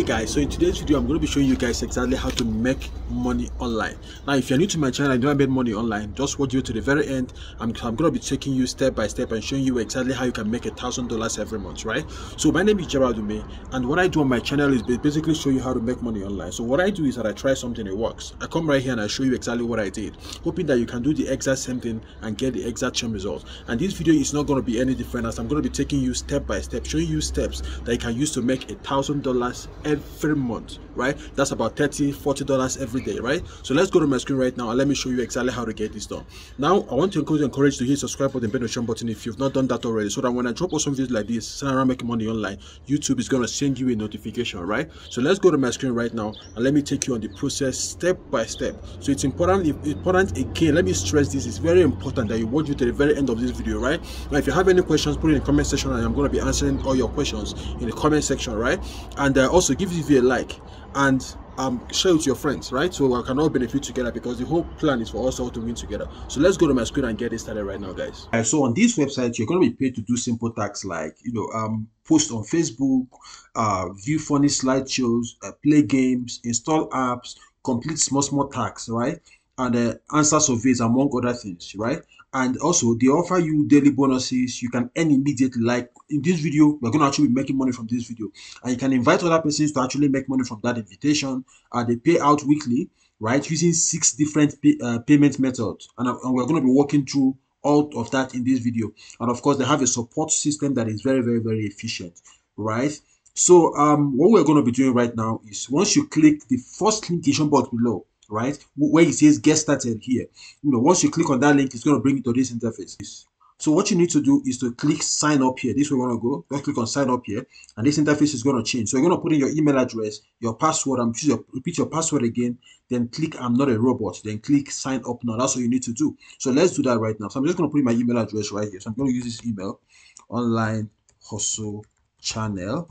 Hey guys so in today's video i'm going to be showing you guys exactly how to make money online. Now if you're new to my channel and you don't made money online just watch you to the very end. I'm, I'm going to be taking you step by step and showing you exactly how you can make a thousand dollars every month right? So my name is gerald Umeh, and what i do on my channel is basically show you how to make money online. So what i do is that i try something it works. I come right here and i show you exactly what i did hoping that you can do the exact same thing and get the exact same result. And this video is not going to be any different as i'm going to be taking you step by step showing you steps that you can use to make a thousand dollars every month right? That's about 30 40 dollars every day right? So let's go to my screen right now and let me show you exactly how to get this done. Now i want to encourage you encourage to hit subscribe button and notification button if you've not done that already so that when i drop some videos like this around making money online youtube is going to send you a notification right? So let's go to my screen right now and let me take you on the process step by step. So it's important important again let me stress this it's very important that you watch you to the very end of this video right? Now if you have any questions put it in the comment section and i'm going to be answering all your questions in the comment section right? And uh, also give this video a like and um, share it with your friends, right? So we can all benefit together because the whole plan is for us all to win together. So let's go to my screen and get it started right now, guys. Right, so on this website, you're going to be paid to do simple tasks like, you know, um, post on Facebook, uh, view funny slideshows, uh, play games, install apps, complete small, small tasks, right? And uh, answer surveys, among other things, right? And also they offer you daily bonuses. You can earn immediately. Like in this video we're going to actually be making money from this video. And you can invite other persons to actually make money from that invitation. Uh, they pay out weekly right? Using six different pay, uh, payment methods. And, uh, and we're going to be walking through all of that in this video. And of course they have a support system that is very very very efficient right? So um what we're going to be doing right now is once you click the first link box below right? Where it says get started here. You know, once you click on that link, it's going to bring you to this interface. So what you need to do is to click sign up here. This way we're going to go. Just click on sign up here. And this interface is going to change. So you're going to put in your email address, your password, and your, repeat your password again. Then click I'm not a robot. Then click sign up now. That's what you need to do. So let's do that right now. So I'm just going to put in my email address right here. So I'm going to use this email online hustle channel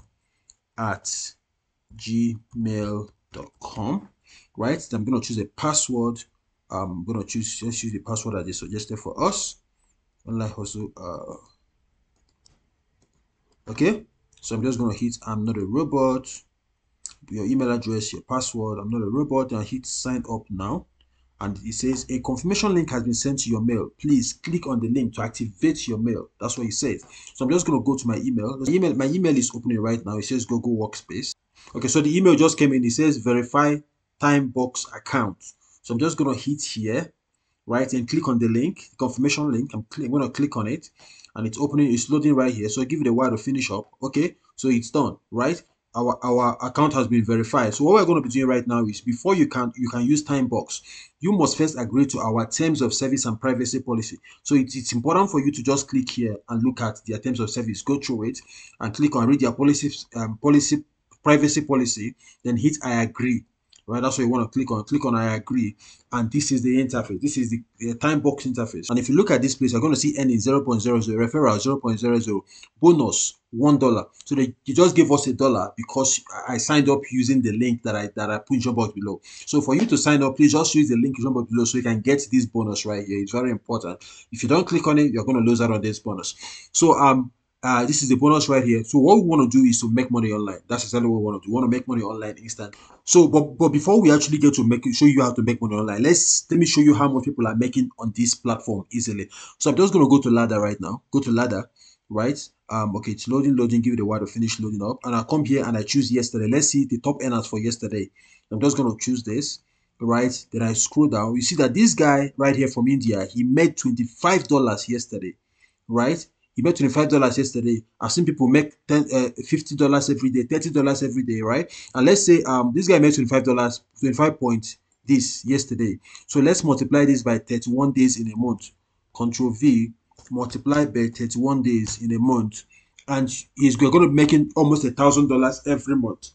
at gmail.com right? So I'm going to choose a password. I'm going to choose, let's use the password that they suggested for us. Online hustle. Uh, okay. So I'm just going to hit I'm not a robot. Your email address, your password. I'm not a robot. And hit sign up now. And it says a confirmation link has been sent to your mail. Please click on the link to activate your mail. That's what it says. So I'm just going to go to my email. The email. My email is opening right now. It says Google Workspace. Okay, so the email just came in. It says verify TimeBucks account. So I'm just going to hit here, right, and click on the link, confirmation link. I'm, I'm going to click on it, and it's opening, it's loading right here. So I give it a while to finish up. Okay, so it's done, right? Our, our account has been verified. So what we're going to be doing right now is before you can you can use TimeBucks, you must first agree to our terms of service and privacy policy. So it's, it's important for you to just click here and look at their terms of service, go through it, and click on read their policy um, policy privacy policy, then hit I agree right? That's what you want to click on. Click on I agree. And this is the interface. This is the, the TimeBucks interface. And if you look at this place, you're going to see 0 0.00, referral 0.00, bonus $1. So they, just give us a dollar because I signed up using the link that I that I put in your box below. So for you to sign up, please just use the link in your box below so you can get this bonus right here. It's very important. If you don't click on it, you're going to lose out on this bonus. So um uh, this is the bonus right here. So what we want to do is to make money online. That's exactly what we want to do. We want to make money online instant. So, but but before we actually get to make show you how to make money online, let's let me show you how much people are making on this platform easily. So I'm just going to go to ladder right now. Go to ladder, right? Um, okay, it's loading, loading. Give it a while to finish loading up, and I come here and I choose yesterday. Let's see the top earners for yesterday. I'm just going to choose this right then i scroll down you see that this guy right here from india he made 25 dollars yesterday right he made $25 yesterday. I've seen people make 10, uh, $50 every day, $30 every day, right? And let's say um this guy made $25, 25 point this yesterday. So let's multiply this by 31 days in a month. Control V, multiply by 31 days in a month. And he's going to be making almost a thousand dollars every month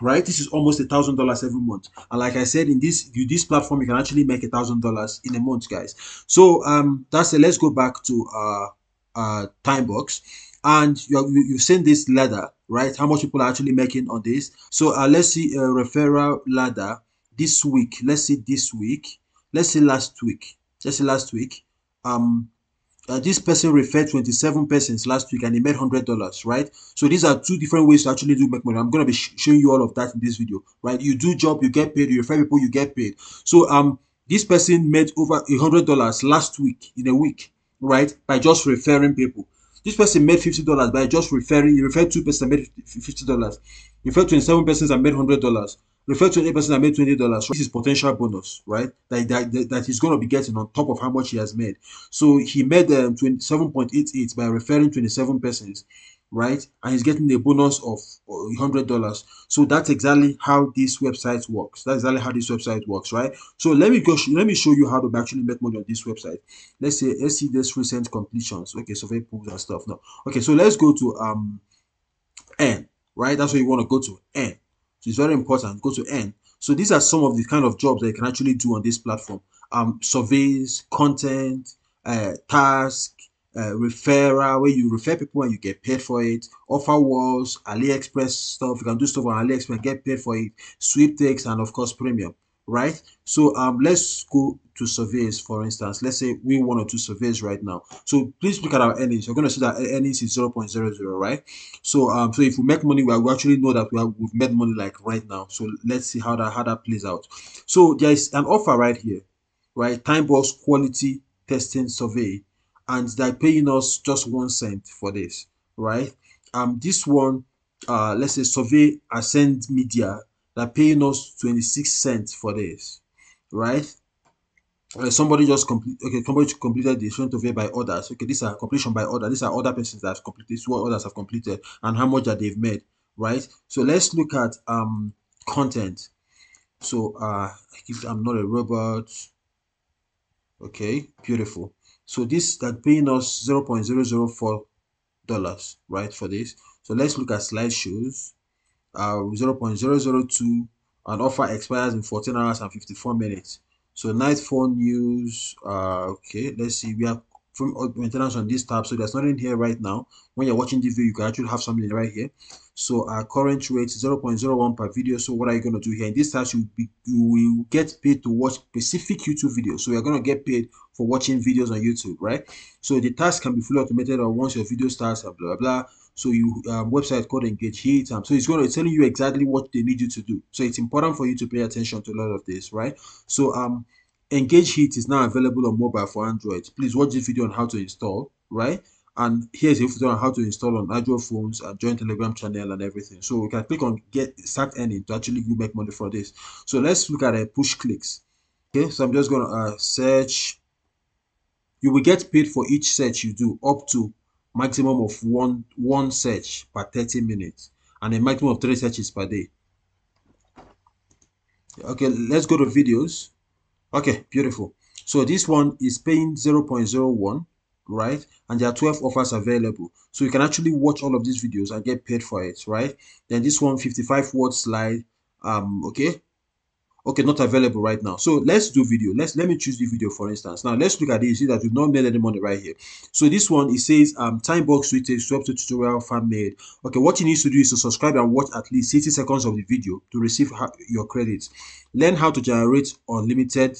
right this is almost a thousand dollars every month and like i said in this this platform you can actually make a thousand dollars in a month guys so um that's it let's go back to uh uh, TimeBucks and you, you you've seen this ladder right how much people are actually making on this so uh, let's see a referral ladder this week let's see this week let's see last week let's see last week um uh, this person referred 27 persons last week and he made $100, right? So these are two different ways to actually do make money. I'm going to be sh showing you all of that in this video, right? You do job, you get paid. You refer people, you get paid. So um, this person made over a $100 last week in a week, right? By just referring people. This person made $50 by just referring. He referred two persons and made $50. Referred 27 persons and made $100 refer to any person that made twenty dollars. So This is potential bonus, right? That, that that he's going to be getting on top of how much he has made. So he made um, twenty seven point eight eight by referring twenty seven persons, right? And he's getting a bonus of uh, hundred dollars. So that's exactly how this website works. That's exactly how this website works, right? So let me go. Let me show you how to actually make money on this website. Let's say let's see this recent completions. Okay, survey pools and stuff. Now, okay, so let's go to um N, right? That's where you want to go to N. So it's very important. Go to N. So these are some of the kind of jobs that you can actually do on this platform. Um, surveys, content, uh, task, uh, referral, where you refer people and you get paid for it. Offer walls, AliExpress stuff. You can do stuff on AliExpress and get paid for it. Sweepstakes and of course premium right? So um, let's go to surveys, for instance. Let's say we want to do surveys right now. So please look at our earnings. You're going to see that earnings is 0 0.00, right? So um, so if we make money, we actually know that we have, we've made money like right now. So let's see how that how that plays out. So there is an offer right here, right? TimeBucks quality testing survey, and they're paying us just one cent for this, right? Um, this one, uh, let's say survey ascend media they're paying us 26 cents for this, right? Uh, somebody just complete okay somebody completed the it by others. Okay these are completion by order these are other persons that have completed this what others have completed and how much that they've made right? So let's look at um content. So uh i'm not a robot. Okay beautiful so this that paying us $0.004 right for this so let's look at slideshows uh, 0.002 and offer expires in 14 hours and 54 minutes. So Nightfall News, uh, okay, let's see, we have from maintenance on this tab, so there's nothing here right now. When you're watching this video, you can actually have something right here. So our current rate is 0.01 per video. So what are you going to do here? In this tab, you, be, you will get paid to watch specific YouTube videos. So you're going to get paid for watching videos on YouTube, right? So the task can be fully automated or once your video starts, blah, blah, blah so you um, website called engage heat um, so it's going to tell you exactly what they need you to do so it's important for you to pay attention to a lot of this right so um engage heat is now available on mobile for android. Please watch this video on how to install right? And here's a video on how to install on android phones and join telegram channel and everything. So we can click on get start earning to actually make money for this. So let's look at a uh, push clicks. Okay so i'm just gonna uh, search. You will get paid for each search you do up to maximum of one one search per 30 minutes and a maximum of three searches per day. Okay let's go to videos okay beautiful. So this one is paying 0.01 right? And there are 12 offers available. So you can actually watch all of these videos and get paid for it right? Then this one 55 word slide um okay okay not available right now. So let's do video. Let's let me choose the video for instance. Now let's look at this. See that we've not made any money right here. So this one it says um TimeBucks retake swap tutorial fan made. Okay what you need to do is to subscribe and watch at least 60 seconds of the video to receive your credits. Learn how to generate unlimited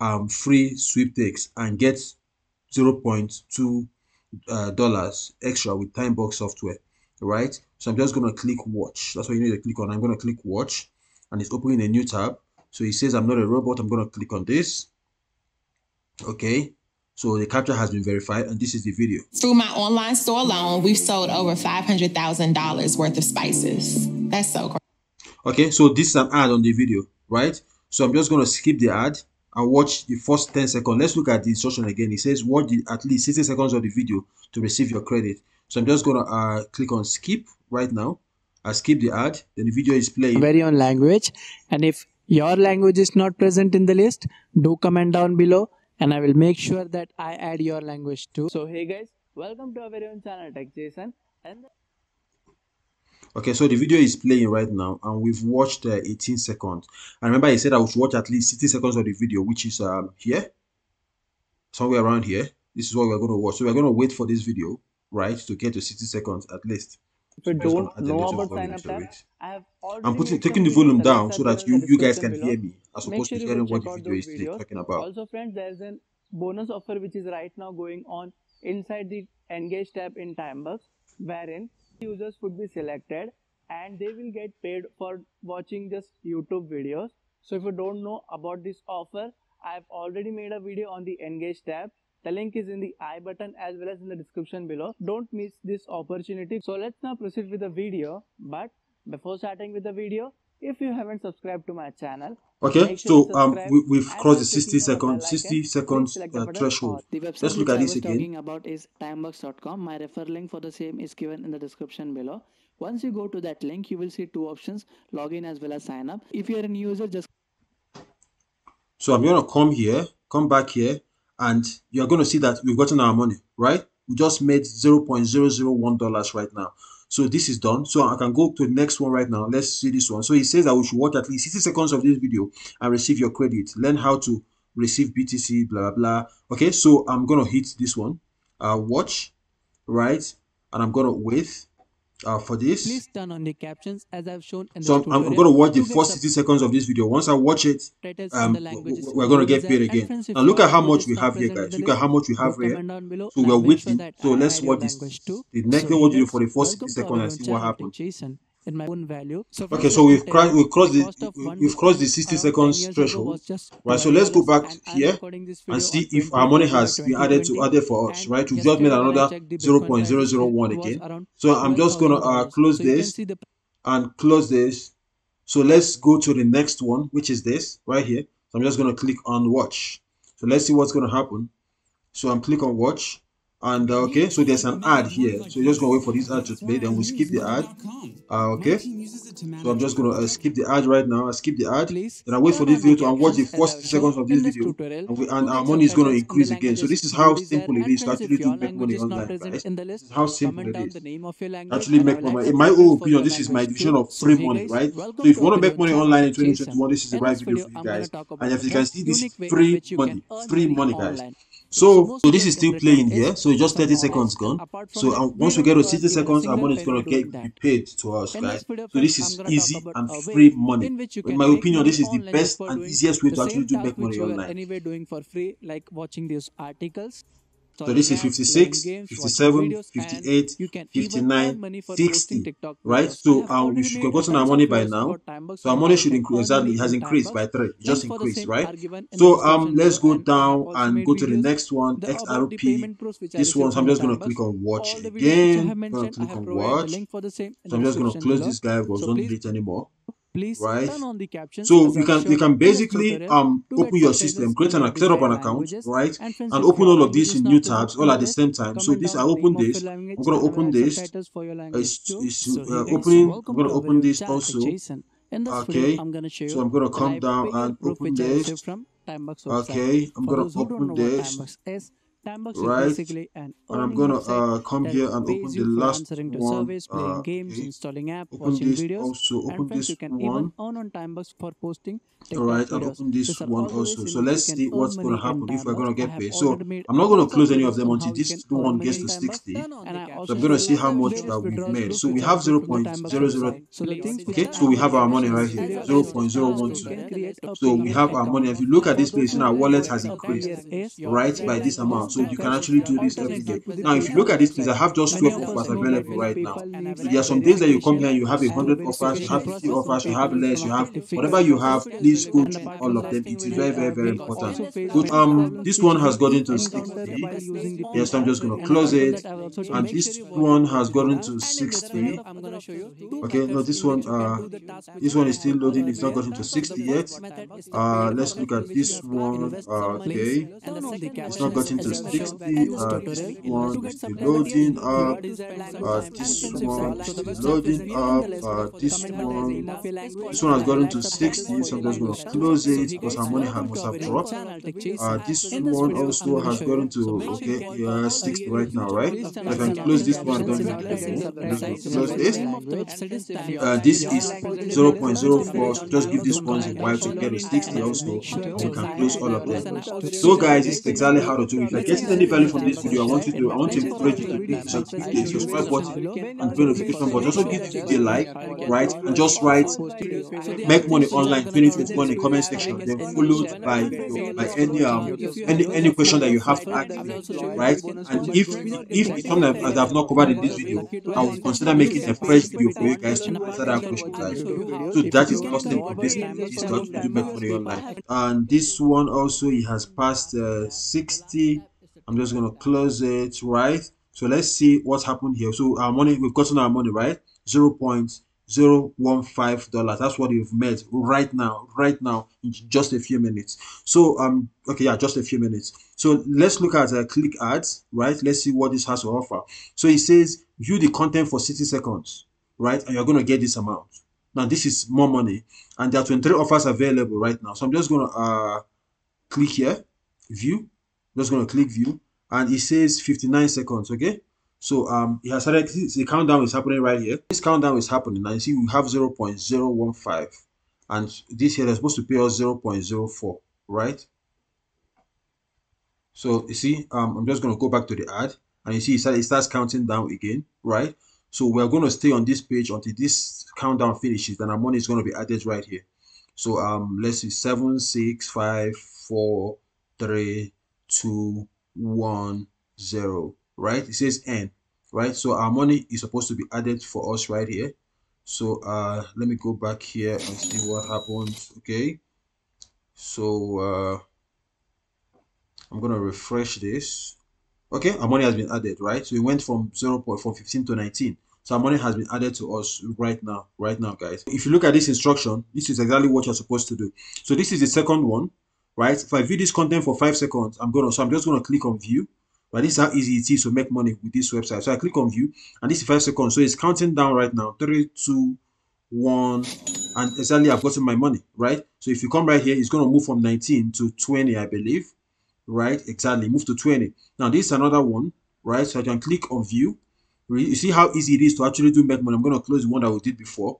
um free sweepstakes and get 0.2 uh, dollars extra with TimeBucks software right? So i'm just going to click watch. That's what you need to click on. I'm going to click watch and it's opening a new tab so it says I'm not a robot. I'm going to click on this. Okay. So the captcha has been verified and this is the video. Through my online store alone, we've sold over $500,000 worth of spices. That's so great. Okay, so this is an ad on the video, right? So I'm just going to skip the ad and watch the first 10 seconds. Let's look at the instruction again. It says watch the, at least 60 seconds of the video to receive your credit. So I'm just going to uh, click on skip right now. I skip the ad, then the video is playing. Very on language. And if your language is not present in the list, do comment down below and I will make sure that I add your language too. So hey guys, welcome to our very own channel Tech Jason. And okay, so the video is playing right now and we've watched uh, 18 seconds. And remember I said I would watch at least 60 seconds of the video, which is um, here, somewhere around here. This is what we're going to watch. So we're going to wait for this video, right, to get to 60 seconds at least if you don't know about sign I have already I'm putting taking the volume down so that you you guys can below. hear me as opposed sure to hearing what the video is videos. talking about. Also, friends, there's a bonus offer which is right now going on inside the Engage tab in TimeBucks, wherein users would be selected and they will get paid for watching just YouTube videos. So if you don't know about this offer, I've already made a video on the Engage tab the link is in the i button as well as in the description below. Don't miss this opportunity. So let's now proceed with the video. But before starting with the video, if you haven't subscribed to my channel, okay, sure so um, we, have crossed the sixty seconds, 60 seconds uh, threshold. Let's look at this again. Talking about is timebucks.com. My refer link for the same is given in the description below. Once you go to that link, you will see two options: login as well as sign up. If you are a new user, just so I'm gonna come here, come back here, and you're going to see that we've gotten our money, right? We just made $0.001 right now. So this is done. So I can go to the next one right now. Let's see this one. So he says that we should watch at least 60 seconds of this video and receive your credit. Learn how to receive BTC, blah, blah, blah. Okay, so I'm going to hit this one. Uh, watch, right? And I'm going to wait uh, for this. Please turn on the captions as I've shown in so the I'm, I'm going to watch the first 60 seconds of this video. Once I watch it, um, we're going to get paid again. Now look at how much we have here, guys. Look at how much we have here. So we're waiting. So let's watch this. The next thing we'll do for the first 60 seconds and see what happens in my own value. So okay, so we've crossed we crossed the we've crossed the 60 seconds threshold. Right, so let's go back and here and see if our money has been added to added for us. Right, we've just made another 0.001 again. So I'm just gonna uh, close this and close this. So let's go to the next one, which is this right here. So I'm just gonna click on watch. So let's see what's gonna happen. So I'm click on watch and uh, okay so there's an ad here. So you're just gonna wait for this ad to play then we skip the ad. Uh, okay. So i'm just gonna uh, skip the ad right now. I skip the ad. And i wait for this video to watch the first seconds of this video. And, we, and our money is going to increase again. So this is how simple it is to actually do make money online guys. this is how simple it is actually make money. In my own opinion this is my division of free money right? So if you want to make money online in 2021 this is the right video for you guys. And if you can see this free money free money guys. So, so this is still playing here. So just 30 seconds gone. So um, once we get to 60 seconds, our money is going to get paid to us, guys. So this is easy and free money. In my opinion, this is the best and easiest way to actually do make money online. Anyway, doing for free, like watching these articles. So this is 56, 57, 58, 59, 60, right? So um, we should have gotten our money by now. So our money should increase, exactly, it has increased by 3, just increased, right? So um, let's go down and go to the next one, XRP. This one, so I'm just going to click on watch again. I'm going to click on watch. So I'm just going to close this guy because I don't need it anymore. Please right? turn on the captions. So you can you can basically um open your system, create set up an account, right? And, open all of these in new tabs all at the same time. So this I open this. I'm gonna uh, open this. It's, opening. I'm gonna open this also. okay. so I'm gonna come down and open this. Okay. I'm gonna open this. TimeBucks right. is basically an and I'm gonna uh, come here and open the last answering one. to surveys, uh, playing games, okay. installing app, open watching videos. Also, open and friends, this you can one. even earn on TimeBucks for posting. All right, I'll open this one also. So let's see what's gonna happen if we're gonna get paid. So I'm not gonna close any of them until this one gets to 60. So I'm gonna see how much that we've made. So we have 0.00. Okay, so we have our money right here, 0.012. So we have our money. If you look at this place, now, wallet has increased, right, by this amount. So you can actually do this every day. Now, if you look at this, please, I have just 12 offers available right now. So there are some days that you come here, you have 100 offers, you have 50 offers, you have less, you have whatever you have, please go through all of them. It is very, very, very important. But, um, this one has gotten to 60. Yes, I'm just going to close it. And this one has gotten to 60. Okay, no, this one, uh, this one is still loading. It's not gotten to 60 yet. Uh, let's look at this one. Uh, okay, it's not gotten to Sixty uh, the uh, one is loading up uh, this one is loading up this one this one has gotten to 60 so I'm just going to close it because our money has must have dropped. This one also has gotten to okay yeah 60 right now right? I can close this one down close this this is 0.04 just give this one a while to get to 60 also and we can close all of them so guys this is exactly how to do it getting any value from this video, I want you to I want to encourage you to click the subscribe button and the notification button. Also give a like, right? And just write make money online 2021 in the comment section, then followed by by any um any any question that you have to ask right? And if if something that I've not covered in this video, I will consider making a fresh video for you guys to answer that question, guys. So that is costing for this this to do make money online. And this one also it has passed uh, 60. I'm just gonna close it, right? So let's see what's happened here. So our money, we've gotten our money, right? 0.015 dollars. That's what you've made right now, right now, in just a few minutes. So um, okay, yeah, just a few minutes. So let's look at uh, click ads, right? Let's see what this has to offer. So it says view the content for 60 seconds, right? And you're gonna get this amount. Now this is more money, and there are 23 offers available right now. So I'm just gonna uh click here, view. I'm just gonna click view, and it says 59 seconds. Okay. So um, it has started. The countdown is happening right here. This countdown is happening. Now you see we have 0.015, and this here is supposed to pay us 0.04, right? So you see, um, I'm just gonna go back to the ad, and you see it starts, it starts counting down again, right? So we're going to stay on this page until this countdown finishes, and our money is going to be added right here. So um, let's see, seven, six, five, four, three, two, one, zero. Right? It says N. Right? So our money is supposed to be added for us right here. So uh, let me go back here and see what happens. Okay. So uh, I'm gonna refresh this okay our money has been added right so it went from 0 from 15 to 19 so our money has been added to us right now right now guys if you look at this instruction this is exactly what you're supposed to do so this is the second one right if i view this content for five seconds i'm gonna so i'm just gonna click on view but this is how easy it is to make money with this website so i click on view and this is five seconds so it's counting down right now three two one and exactly i've gotten my money right so if you come right here it's to move from 19 to 20 i believe right? Exactly, move to 20. Now, this is another one, right? So I can click on view. You see how easy it is to actually do make money. I'm to close the one that we did before.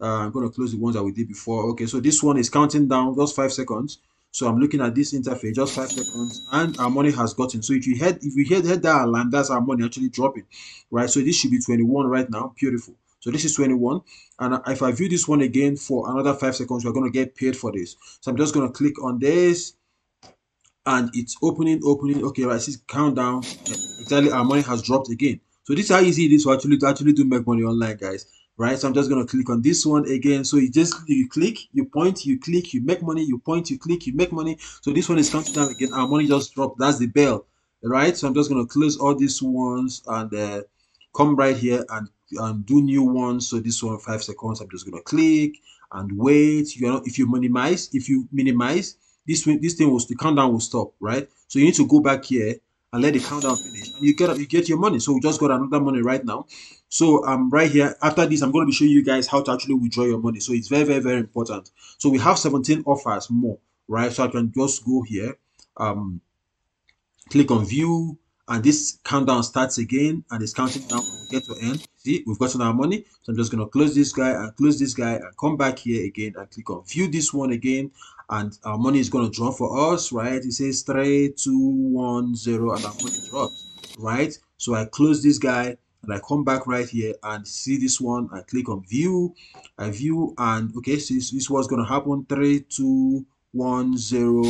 Uh, I'm going to close the ones that we did before. Okay, so this one is counting down just five seconds. So I'm looking at this interface, just five seconds, and our money has gotten. So if you head, if you head, head that line, that's our money actually dropping, right? So this should be 21 right now. Beautiful. So this is 21. And if I view this one again for another five seconds, we're going to get paid for this. So I'm just going to click on this and it's opening, opening. Okay, right, see countdown. Exactly, our money has dropped again. So this is how easy it is to actually to actually do make money online, guys. Right, so I'm just gonna click on this one again. So you just you click, you point, you click, you make money, you point, you click, you make money. So this one is counting down again. Our money just dropped. That's the bell, right? So I'm just gonna close all these ones and uh, come right here and and do new ones. So this one five seconds. I'm just gonna click and wait. You know, if you minimize, if you minimize, this this thing will the countdown will stop, right? So you need to go back here and let the countdown finish, and you get you get your money. So we just got another money right now. So um right here after this, I'm going to be showing you guys how to actually withdraw your money. So it's very very very important. So we have 17 offers more, right? So I can just go here, um, click on view, and this countdown starts again and it's counting down we get to end see we've gotten our money so i'm just going to close this guy and close this guy and come back here again and click on view this one again and our money is going to drop for us right? It says three two one zero and our money drops right? So i close this guy and i come back right here and see this one. I click on view i view and okay so this, this was going to happen. Three two one zero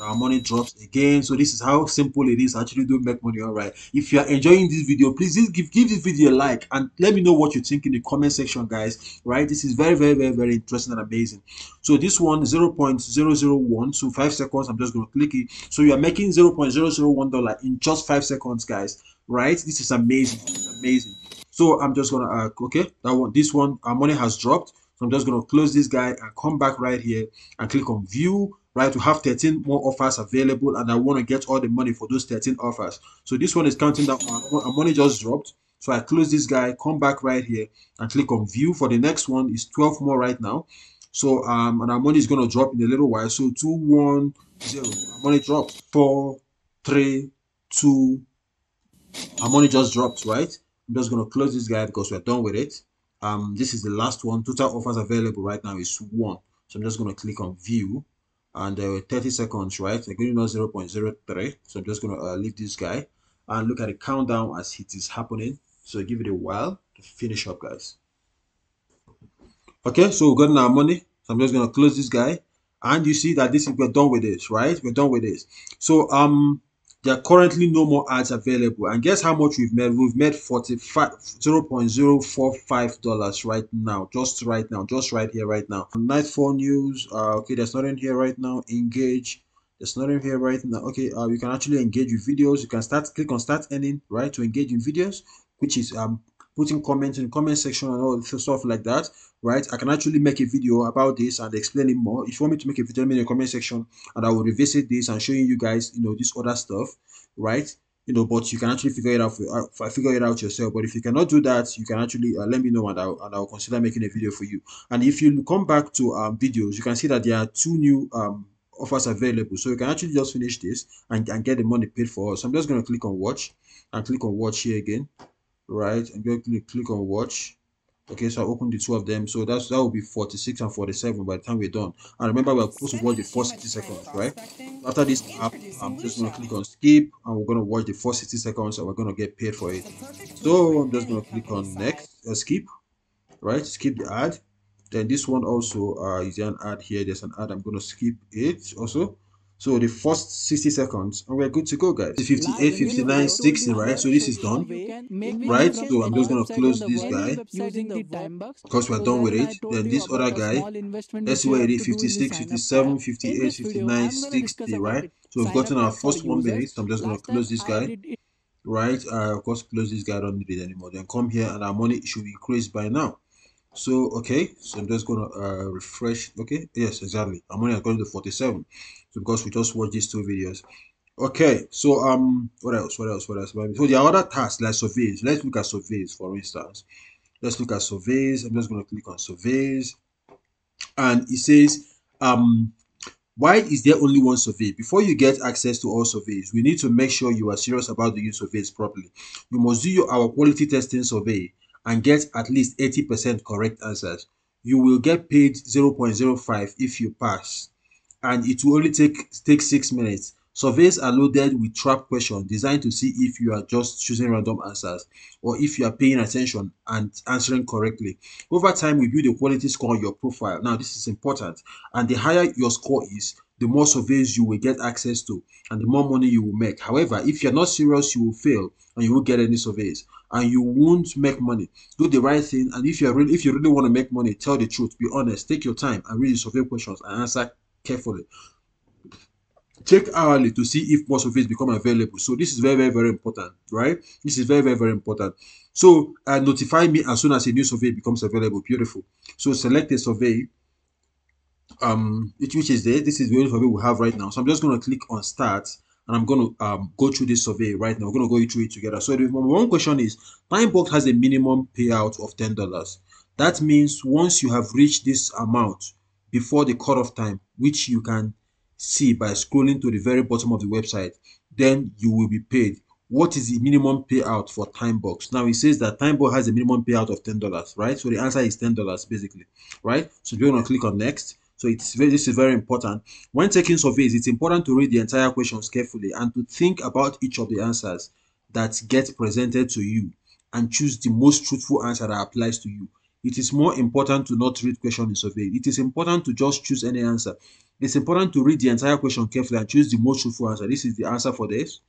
our money drops again. So this is how simple it is actually do make money all right if you are enjoying this video please give give this video a like and let me know what you think in the comment section guys right this is very very very very interesting and amazing. So this one 0 0.001 so five seconds i'm just going to click it. So you are making 0 0.001 dollar in just five seconds guys right this is amazing this is amazing. So i'm just gonna uh, okay that one this one our money has dropped so I'm just going to close this guy and come back right here and click on view, right? To have 13 more offers available and I want to get all the money for those 13 offers. So this one is counting down. Our money just dropped. So I close this guy, come back right here and click on view. For the next one is 12 more right now. So um and our money is going to drop in a little while. So two, one, zero. Our money dropped. Four, three, two. Our money just dropped, right? I'm just going to close this guy because we're done with it um this is the last one total offers available right now is one so i'm just going to click on view and uh, 30 seconds, right? Giving us 0.03. So I'm just going to uh, leave this guy and look at the countdown as it is happening. So give it a while to finish up, guys. Okay, so we've gotten our money. So I'm just going to close this guy. And you see that this is, we're done with this, right? We're done with this. So, um, there are currently no more ads available. And guess how much we've made? We've made 45 0.045 dollars right now, just right now, just right here, right now. Night four news. Uh, okay, there's nothing here right now. Engage. There's nothing here right now. Okay, uh, you can actually engage with videos. You can start click on start earning right to engage in videos, which is um putting comments in the comment section and all this stuff like that right? I can actually make a video about this and explain it more. If you want me to make a video in the comment section and i will revisit this and showing you guys you know this other stuff right? You know but you can actually figure it out for, uh, figure it out yourself. But if you cannot do that you can actually uh, let me know and I'll, and I'll consider making a video for you. And if you come back to um, videos you can see that there are two new um, offers available. So you can actually just finish this and, and get the money paid for us. So i'm just going to click on watch and click on watch here again right? I'm going to click, on watch. Okay so i open the two of them. So that's that will be 46 and 47 by the time we're done. And remember we're supposed to watch the first 60 seconds right? After this app i'm just going to click on skip and we're going to watch the first 60 seconds and we're going to get paid for it. So i'm just going to click on next uh, skip right? Skip the ad. Then this one also uh is an ad here? There's an ad. I'm going to skip it also so the first 60 seconds and we're good to go guys. 58 59 60 right? so this is done. right? so i'm just going to close this guy. because we're done with it. Then this other guy let's see where it is 56 57 58 59 60 right? so we've gotten our first one minute. so i'm just going to close this guy. right uh, of course close this guy I don't need it anymore. Then come here and our money should be increased by now. So okay so i'm just gonna uh refresh. Okay yes exactly. i'm only going to 47 because we just watched these two videos. Okay so um what else what else what else? So there are other tasks like surveys let's look at surveys for instance. Let's look at surveys i'm just going to click on surveys. And it says um why is there only one survey? Before you get access to all surveys we need to make sure you are serious about the doing surveys properly. You must do your our quality testing survey and get at least 80% correct answers, you will get paid 0.05 if you pass. And it will only take, take 6 minutes. Surveys are loaded with trap questions designed to see if you are just choosing random answers or if you are paying attention and answering correctly. Over time, we build a quality score on your profile. Now, this is important. And the higher your score is, the more surveys you will get access to and the more money you will make. However, if you're not serious, you will fail and you won't get any surveys and you won't make money. Do the right thing. And if you're really if you really want to make money, tell the truth, be honest, take your time and read the survey questions and answer carefully. Check hourly to see if more surveys become available. So this is very, very, very important, right? This is very, very, very important. So uh, notify me as soon as a new survey becomes available. Beautiful. So select a survey um which, which is there this is the only survey we have right now so i'm just going to click on start and i'm going to um go through this survey right now we're going to go through it together so the one question is TimeBucks has a minimum payout of ten dollars that means once you have reached this amount before the cutoff time which you can see by scrolling to the very bottom of the website then you will be paid. What is the minimum payout for TimeBucks now it says that TimeBucks has a minimum payout of ten dollars right? So the answer is ten dollars basically right? So you're going to click on next? So it's very, this is very important. When taking surveys, it's important to read the entire questions carefully and to think about each of the answers that get presented to you and choose the most truthful answer that applies to you. It is more important to not read question in survey. It is important to just choose any answer. It's important to read the entire question carefully and choose the most truthful answer. This is the answer for this,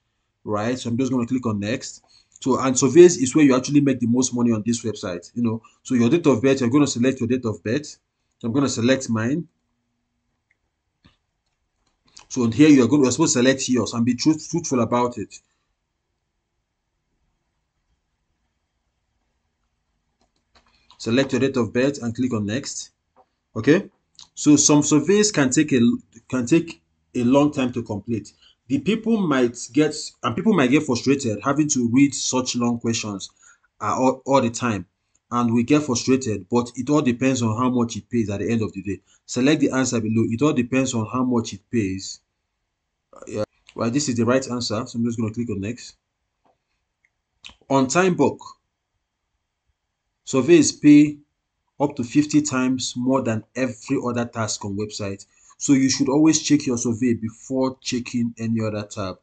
right? So I'm just going to click on next. So and surveys is where you actually make the most money on this website. You know, so your date of birth, you're going to select your date of birth. So I'm going to select mine. So here you are going to, you're supposed to select yours and be truth, truthful about it. Select your date of birth and click on next. Okay. So some surveys can take a can take a long time to complete. The people might get and people might get frustrated having to read such long questions uh, all, all the time. And we get frustrated but it all depends on how much it pays at the end of the day. Select the answer below. It all depends on how much it pays. Yeah. Right this is the right answer so i'm just going to click on next. On TimeBucks surveys pay up to 50 times more than every other task on website So you should always check your survey before checking any other tab.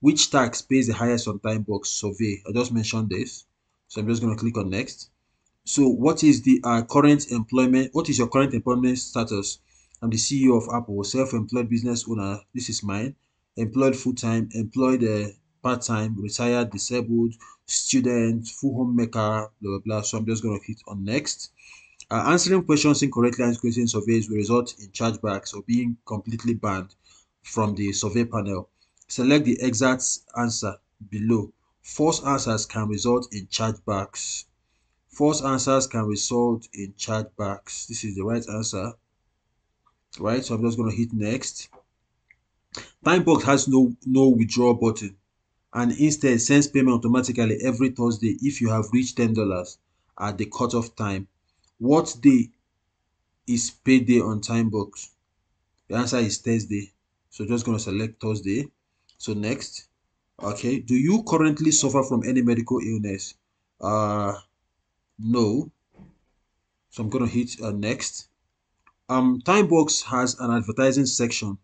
Which tax pays the highest on TimeBucks survey? I just mentioned this. So I'm just going to click on next. So what is the uh, current employment? What is your current employment status? I'm the CEO of Apple, self-employed business owner. This is mine. Employed full-time, employed uh, part-time, retired, disabled, student, full homemaker, blah, blah, blah. So I'm just going to hit on next. Uh, answering questions incorrectly and creating surveys will result in chargebacks or being completely banned from the survey panel. Select the exact answer below. False answers can result in chargebacks. False answers can result in chargebacks. This is the right answer. Right, so I'm just going to hit next. TimeBucks has no no withdraw button and instead sends payment automatically every Thursday if you have reached $10 at the cutoff time. What day is payday on TimeBucks? The answer is Thursday. So just going to select Thursday. So next, okay, do you currently suffer from any medical illness? Uh, no. So I'm going to hit uh, next. Um, TimeBucks has an advertising section.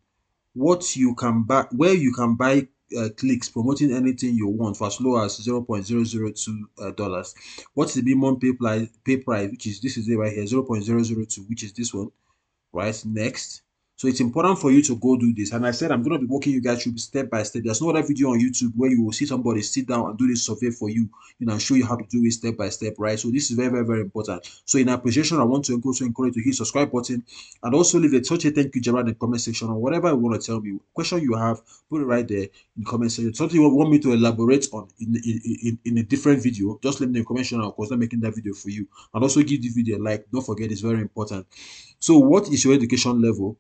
What you can buy, where you can buy uh, clicks promoting anything you want for as low as 0.002 uh, dollars. What's the minimum pay, pay price? Which is this is it right here, 0.002, which is this one, right? Next, so it's important for you to go do this. And I said I'm going to be walking you guys through step by step. There's no other video on YouTube where you will see somebody sit down and do this survey for you, you know, and show you how to do it step by step, right? So this is very, very, very important. So in appreciation, I want to also encourage you to hit subscribe button and also leave a touch a thank you jar in the comment section or whatever you want to tell me. Question you have, put it right there in the comment section. Something you want me to elaborate on in, in, in, in a different video, just let me in the comment section. Of course, I'm making that video for you. And also give the video a like. Don't forget, it's very important. So what is your education level?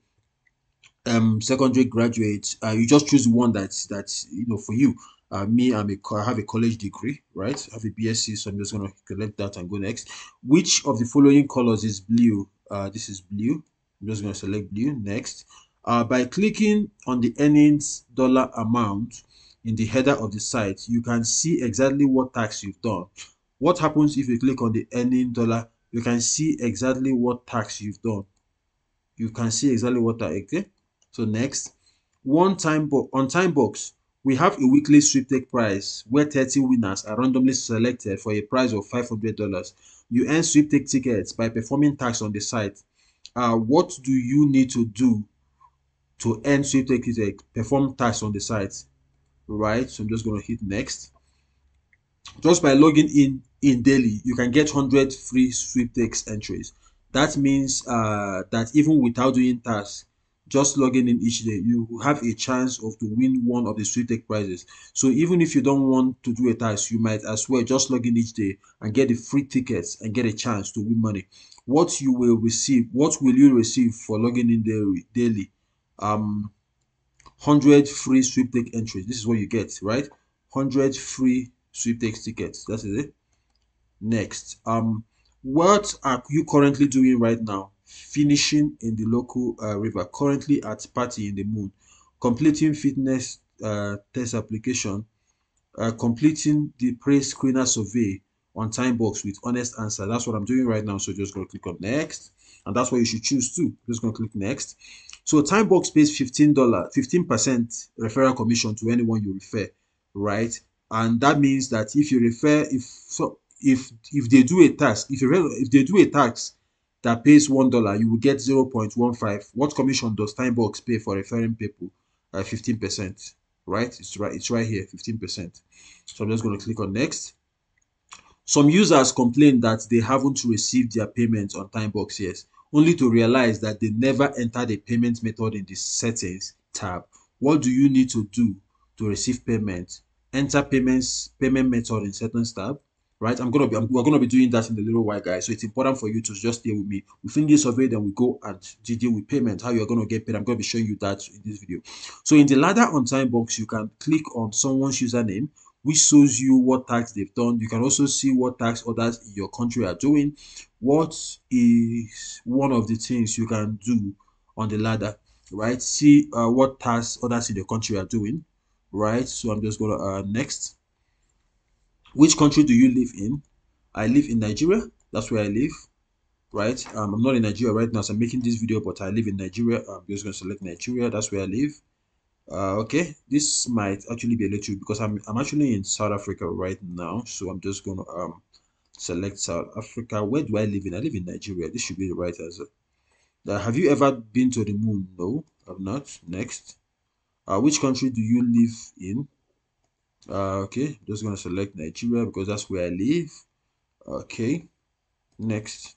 Um secondary graduate uh, you just choose one that's that's you know for you. Uh, me i'm a i have a college degree right? I have a bsc so i'm just going to collect that and go next. Which of the following colors is blue? Uh this is blue. I'm just to select blue next. Uh by clicking on the earnings dollar amount in the header of the site you can see exactly what tax you've done. What happens if you click on the earning dollar? You can see exactly what tax you've done. You can see exactly what that okay so next, one time on TimeBucks, we have a weekly sweepstake prize where 30 winners are randomly selected for a prize of $500. You earn sweepstake tickets by performing tasks on the site. Uh, what do you need to do to earn sweepstake tickets? Perform tasks on the site. Right, so I'm just going to hit next. Just by logging in in daily, you can get 100 free sweepstakes entries. That means uh, that even without doing tasks, just logging in each day you have a chance of to win one of the sweepstake prizes. So even if you don't want to do a task you might as well just log in each day and get the free tickets and get a chance to win money. What you will receive what will you receive for logging in daily daily? Um 100 free sweepstake entries. This is what you get right? 100 free sweepstake tickets. That's it. Next um what are you currently doing right now finishing in the local uh, river, currently at Party in the Moon, completing fitness uh, test application, uh, completing the pre-screener survey on TimeBucks with honest answer. That's what I'm doing right now. So just go click on next. And that's what you should choose too. Just gonna click next. So TimeBucks pays $15, 15% referral commission to anyone you refer, right? And that means that if you refer, if so if if they do a task, if you if they do a task that pays one dollar, you will get 0.15. What commission does TimeBucks pay for referring people? Uh, 15%. Right? It's right, it's right here, 15%. So I'm just going to click on next. Some users complain that they haven't received their payments on TimeBucks yes, only to realize that they never entered a payment method in the settings tab. What do you need to do to receive payment? Enter payments payment method in settings tab right? I'm gonna be I'm, we're gonna be doing that in the little while, guys. So it's important for you to just stay with me. We finish this survey, then we go and deal with payment, how you're gonna get paid. I'm gonna be showing you that in this video. So in the ladder on TimeBucks, you can click on someone's username, which shows you what tax they've done. You can also see what tax others in your country are doing. What is one of the things you can do on the ladder, right? See uh, what tax others in the country are doing, right? So I'm just gonna uh, next which country do you live in? I live in Nigeria. That's where I live. right? Um, i'm not in nigeria right now so i'm making this video but i live in nigeria. I'm just going to select nigeria. That's where i live. Uh, okay. This might actually be a little because i'm i'm actually in south africa right now so i'm just going to um select south africa. Where do i live in? I live in nigeria. This should be the right answer. Uh, have you ever been to the moon? No i've not. Next. Uh, which country do you live in uh, okay just gonna select nigeria because that's where i live okay next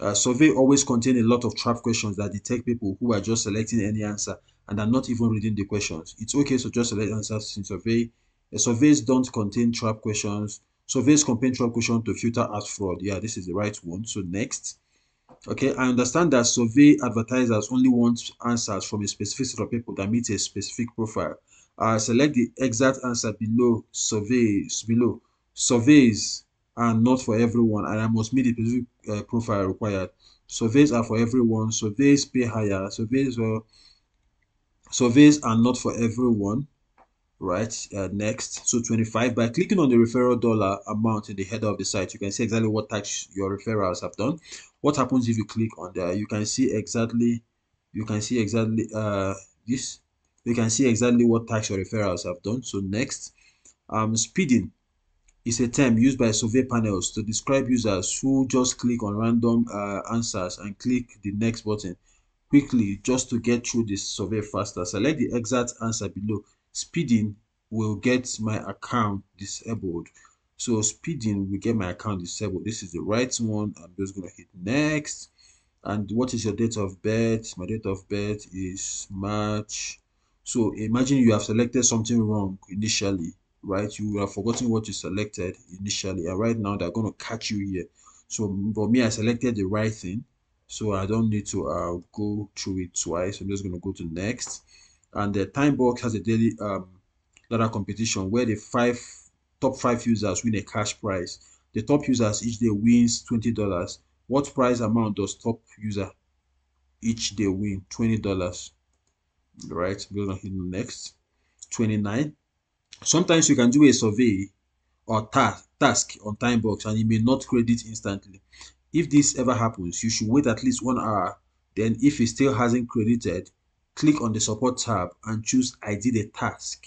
uh, survey always contain a lot of trap questions that detect people who are just selecting any answer and are not even reading the questions. It's okay to just select answers in survey. Uh, surveys don't contain trap questions. Surveys contain trap questions to filter out fraud. Yeah, this is the right one. So next. Okay, I understand that survey advertisers only want answers from a specific set of people that meet a specific profile. Uh, select the exact answer below surveys below. Surveys are not for everyone and I must meet the specific uh, profile required. Surveys are for everyone. Surveys pay higher. Surveys are surveys are not for everyone right uh, next so 25 by clicking on the referral dollar amount in the header of the site you can see exactly what tax your referrals have done what happens if you click on there you can see exactly you can see exactly uh this you can see exactly what tax your referrals have done so next um speeding is a term used by survey panels to describe users who just click on random uh, answers and click the next button quickly just to get through this survey faster. Select the exact answer below. Speeding will get my account disabled. So speeding will get my account disabled. This is the right one. I'm just going to hit next. And what is your date of birth? My date of birth is March. So imagine you have selected something wrong initially, right? You have forgotten what you selected initially. And right now they're going to catch you here. So for me, I selected the right thing so I don't need to uh, go through it twice. I'm just going to go to next. And the TimeBucks has a daily um, ladder competition where the five top five users win a cash prize. The top users each day wins $20. What prize amount does top user each day win? $20. Right, we're to hit next. 29. Sometimes you can do a survey or ta task on TimeBucks and it may not credit instantly if this ever happens, you should wait at least one hour. Then if it still hasn't credited, click on the support tab and choose I did a task.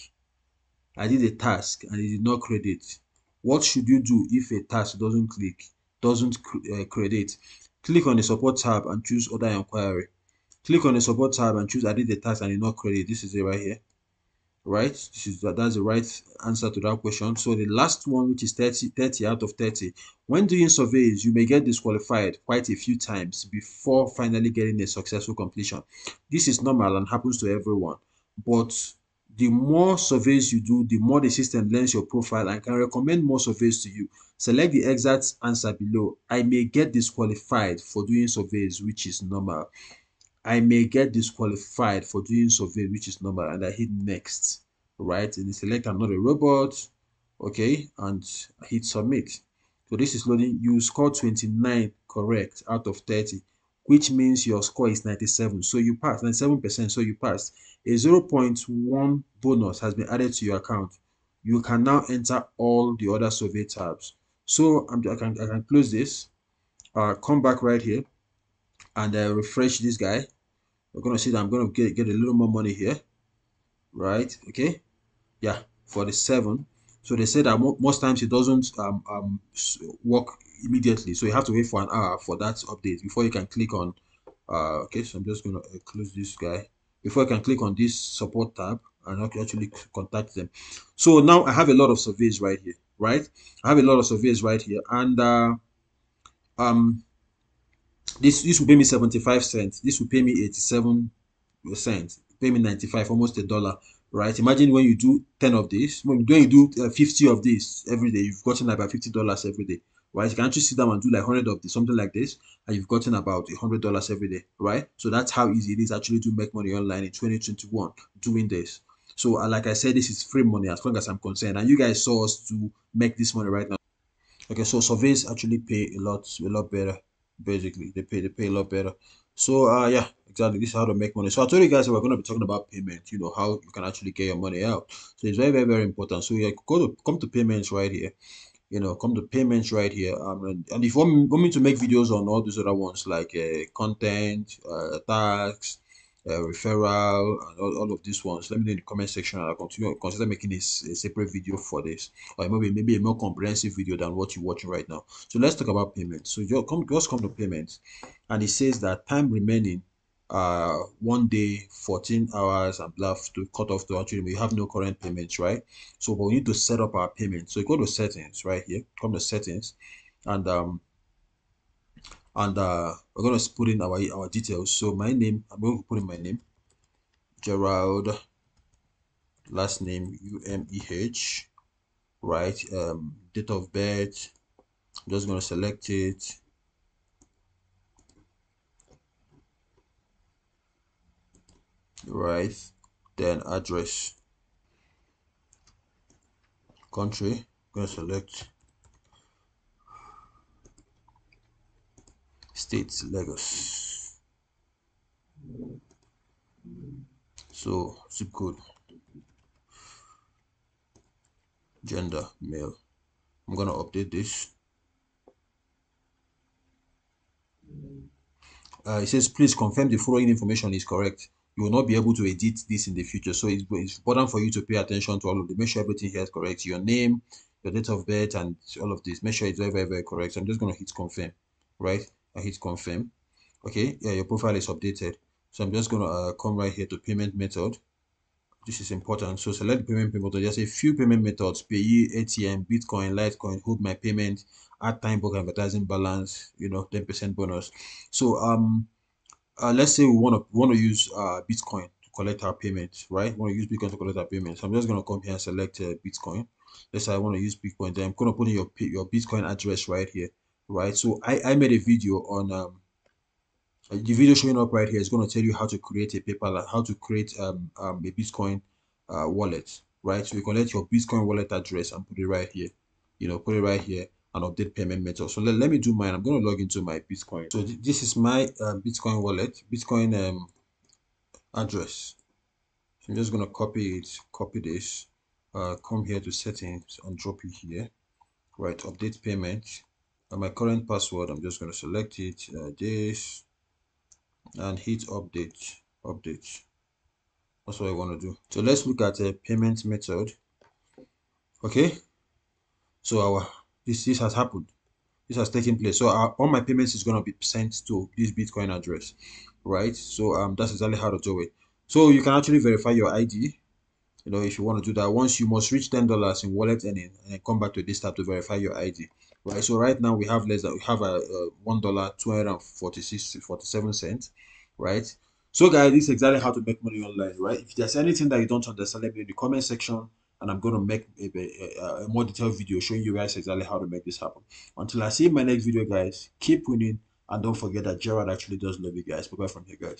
I did a task and it did not credit. What should you do if a task doesn't click, doesn't uh, credit? Click on the support tab and choose other inquiry. Click on the support tab and choose I the task and not credit. This is it right here. Right? This is that's the right answer to that question. So the last one which is 30 30 out of 30 when doing surveys you may get disqualified quite a few times before finally getting a successful completion. This is normal and happens to everyone. But the more surveys you do the more the system learns your profile and can recommend more surveys to you. Select the exact answer below. I may get disqualified for doing surveys which is normal I may get disqualified for doing survey, which is normal, and I hit next, right? And select I'm not a robot, okay, and hit submit. So this is loading. You score 29 correct out of 30, which means your score is 97. So you passed 97%. So you passed. A 0.1 bonus has been added to your account. You can now enter all the other survey tabs. So I'm, I can I can close this. Uh, come back right here and uh, refresh this guy. We're gonna see that i'm gonna get, get a little more money here. Right? Okay? Yeah. For the seven. So they said that mo most times it doesn't um, um work immediately. So you have to wait for an hour for that update before you can click on uh okay so i'm just gonna uh, close this guy. Before I can click on this support tab and I can actually contact them. So now i have a lot of surveys right here right? I have a lot of surveys right here and uh um this this will pay me 75 cents. This will pay me 87 cents. Pay me 95 almost a dollar right? Imagine when you do 10 of these. When you do uh, 50 of these every day you've gotten about 50 dollars every day right? You can actually sit down and do like 100 of this something like this and you've gotten about 100 dollars every day right? So that's how easy it is actually to make money online in 2021 doing this. So uh, like i said this is free money as long as i'm concerned and you guys saw us to make this money right now. Okay so surveys actually pay a lot a lot better basically. They pay they pay a lot better. So uh yeah exactly. This is how to make money. So i told you guys we're going to be talking about payments you know how you can actually get your money out. So it's very very very important. So yeah go to come to payments right here. You know come to payments right here. Um, and, and if you want, want me to make videos on all these other ones like uh, content uh, tax uh, referral and all, all of these ones let me know in the comment section i'll continue consider making this a separate video for this. Or maybe maybe a more comprehensive video than what you're watching right now. So let's talk about payments so just come just come to payments. And it says that time remaining uh one day 14 hours and blah to cut off to actually we have no current payments right? So we need to set up our payment. So go to settings right here. Come to settings. And um and uh we're going to put in our our details. So my name i'm going to put in my name. Gerald last name u-m-e-h right? Um date of birth i'm just going to select it. Right then address. Country I'm going to select state lagos so zip code gender male i'm gonna update this uh, it says please confirm the following information is correct you will not be able to edit this in the future. So it's, it's important for you to pay attention to all of the make sure everything here is correct. Your name, your date of birth, and all of this. Make sure it's very, very, very correct. So I'm just gonna hit confirm, right? I hit confirm. Okay, yeah, your profile is updated. So I'm just gonna uh, come right here to payment method. This is important. So select the payment method. There's a few payment methods: PayU, ATM, Bitcoin, Litecoin, hold my payment, add TimeBucks advertising balance. You know, 10% bonus. So um uh, let's say we want to want to use uh, Bitcoin to collect our payment, right? Want to use Bitcoin to collect our payments. So I'm just going to come here and select uh, Bitcoin. Let's say I want to use Bitcoin. Then I'm going to put in your your Bitcoin address right here, right? So I I made a video on um the video showing up right here is going to tell you how to create a PayPal, how to create um, um a Bitcoin uh, wallet, right? So you collect your Bitcoin wallet address and put it right here. You know, put it right here and update payment method. So let, let me do mine. I'm going to log into my Bitcoin. So th this is my uh, Bitcoin wallet, Bitcoin um, address. So I'm just going to copy it, copy this, uh, come here to settings and drop it here. Right, update payment. My current password, I'm just going to select it, uh, this, and hit update, update. That's what I want to do. So let's look at a payment method. Okay. So our this this has happened this has taken place so our, all my payments is going to be sent to this bitcoin address right so um that's exactly how to do it so you can actually verify your id you know if you want to do that once you must reach ten dollars in wallet and then come back to this tab to verify your id right so right now we have less than we have a, a one dollar 246 47 cents right so guys this is exactly how to make money online right if there's anything that you don't understand let me in the comment section and I'm going to make a, a, a, more detailed video showing you guys exactly how to make this happen. Until I see my next video, guys, keep winning and don't forget that Gerald actually does love you guys. Bye bye from here, guys.